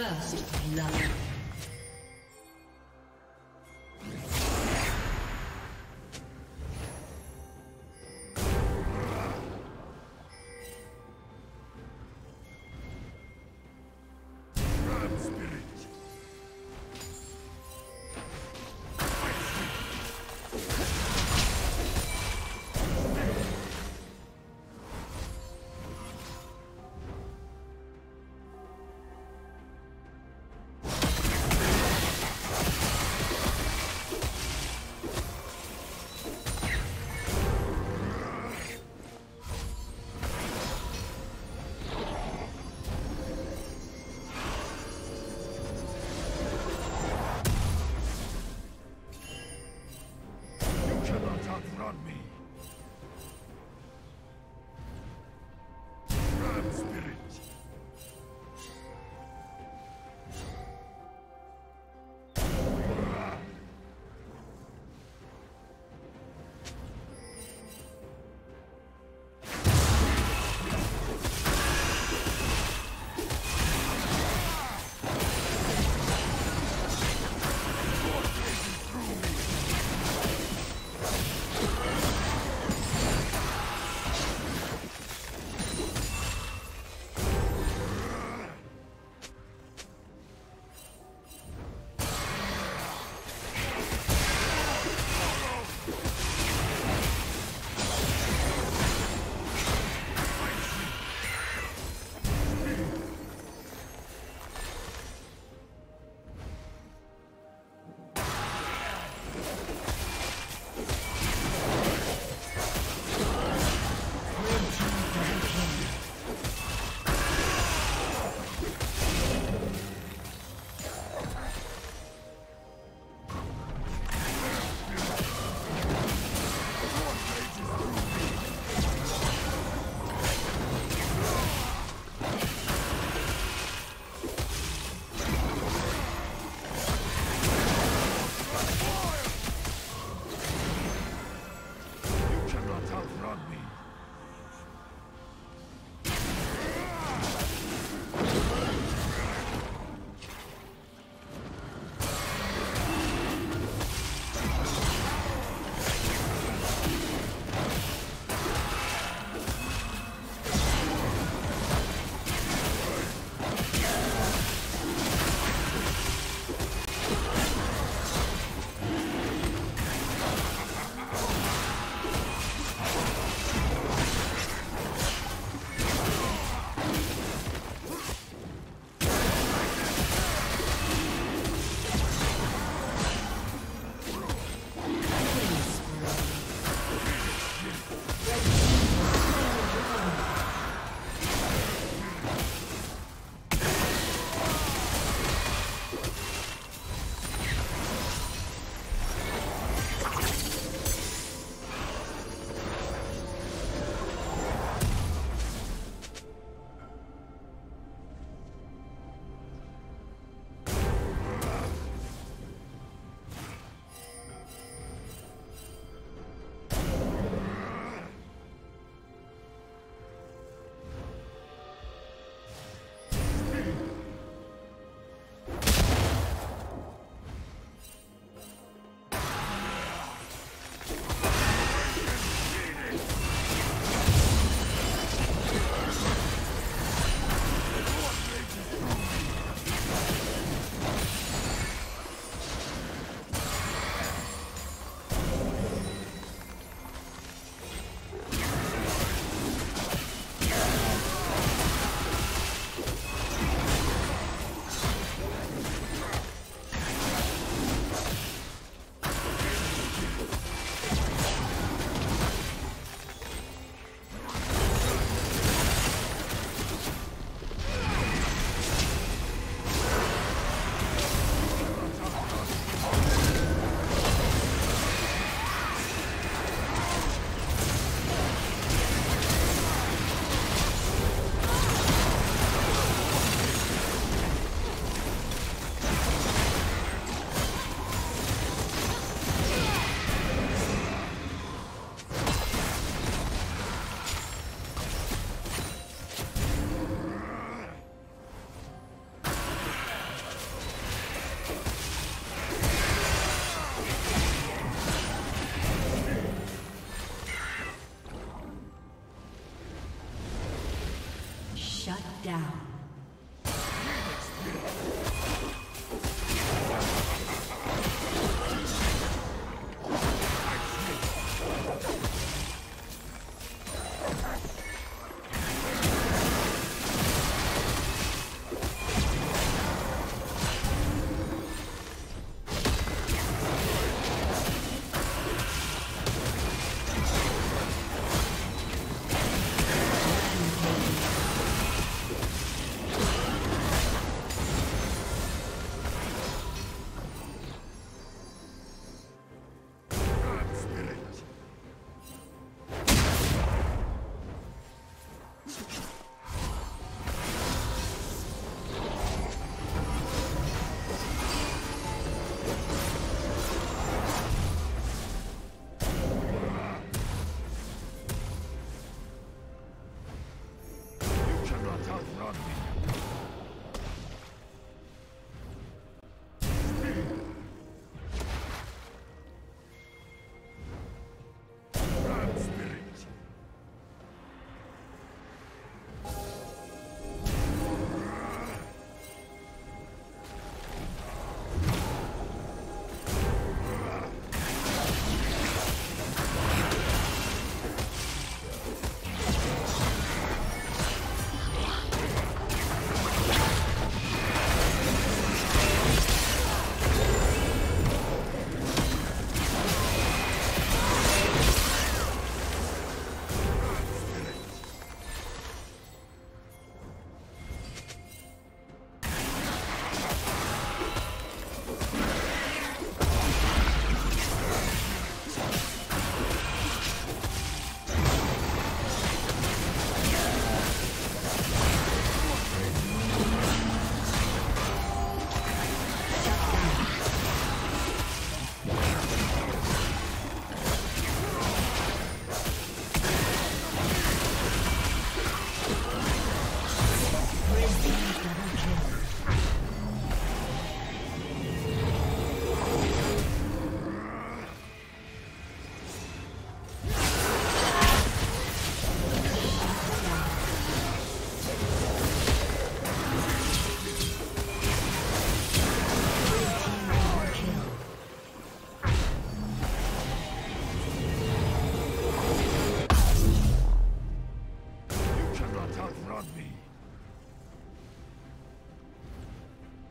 First love.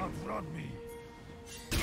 Outrun me.